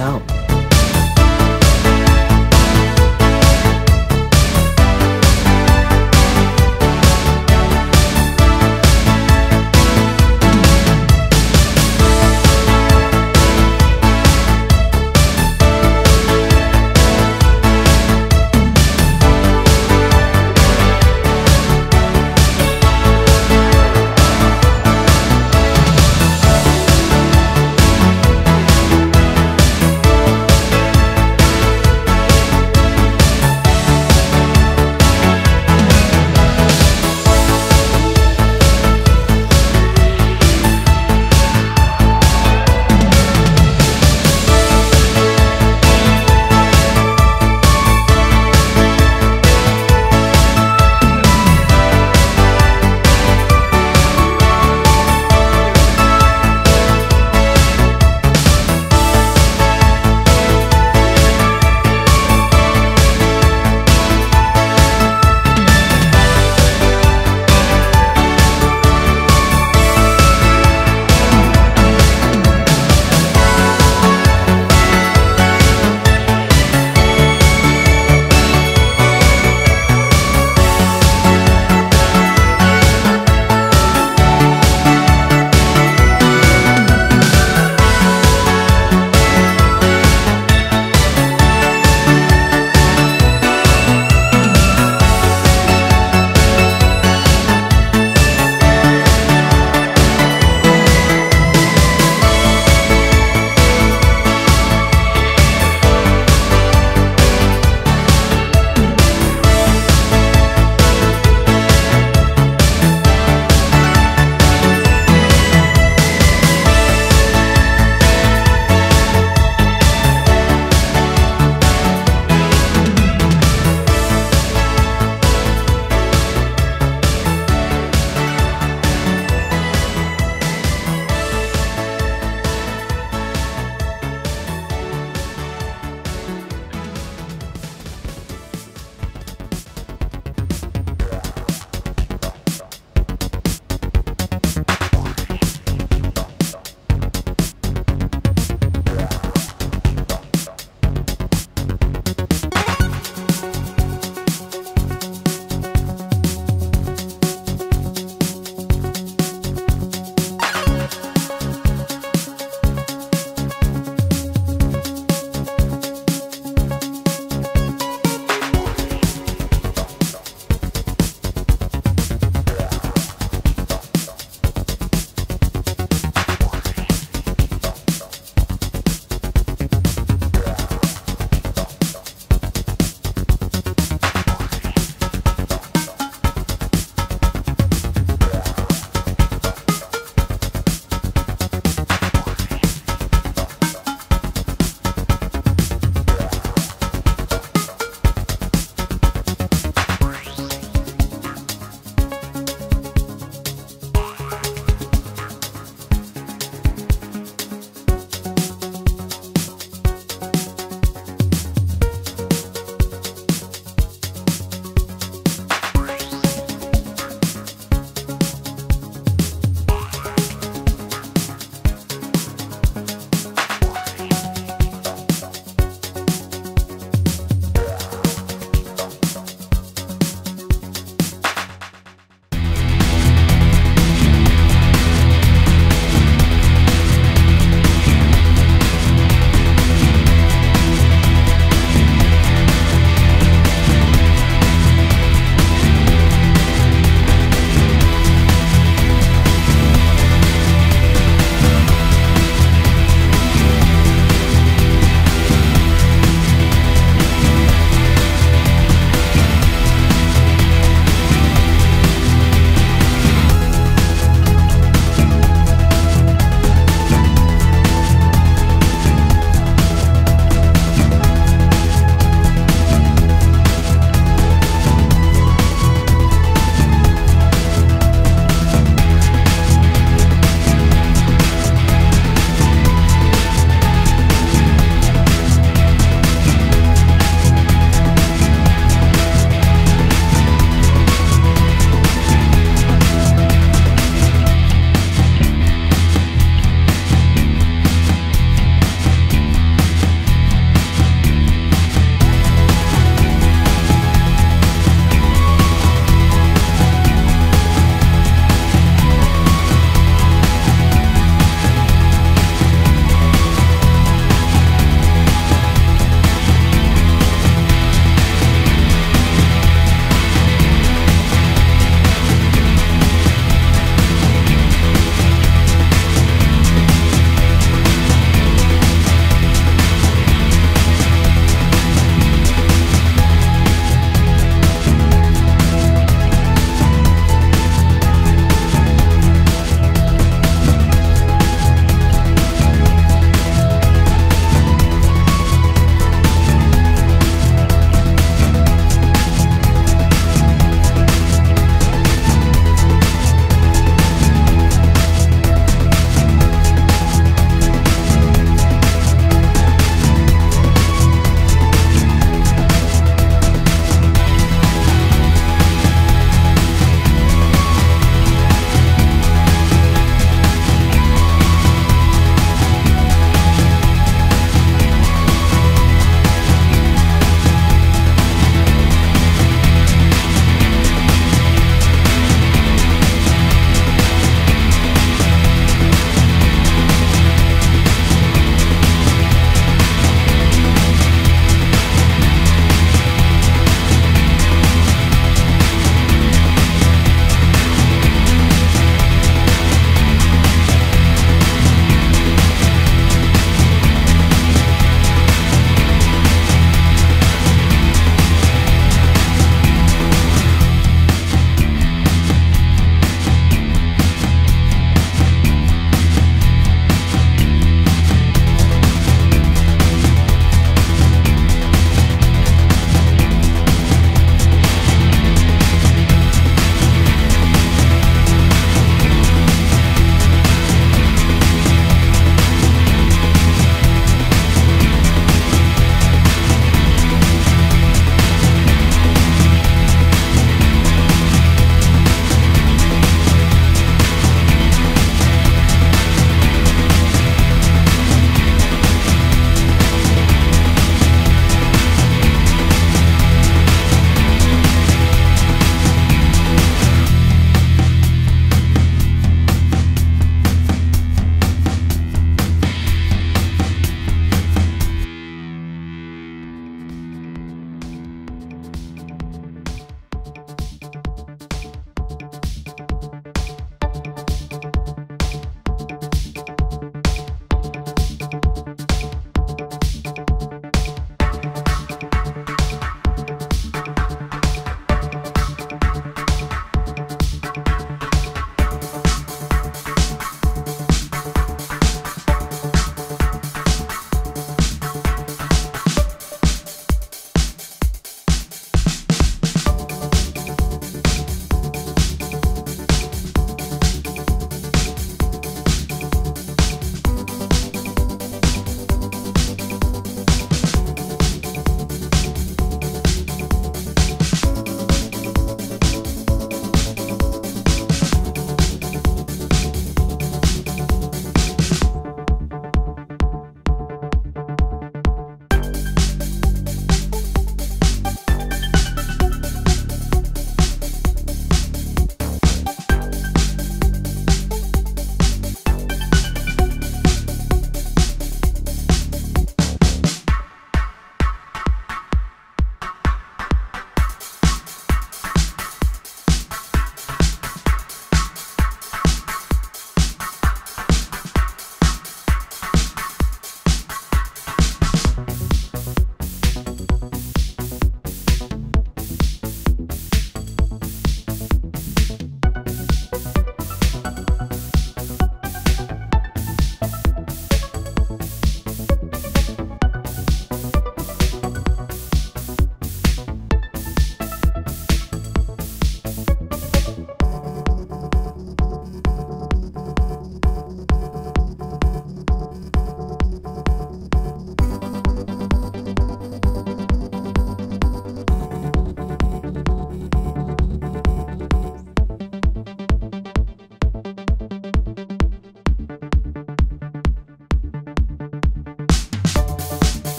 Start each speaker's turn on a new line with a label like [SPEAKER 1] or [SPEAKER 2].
[SPEAKER 1] out.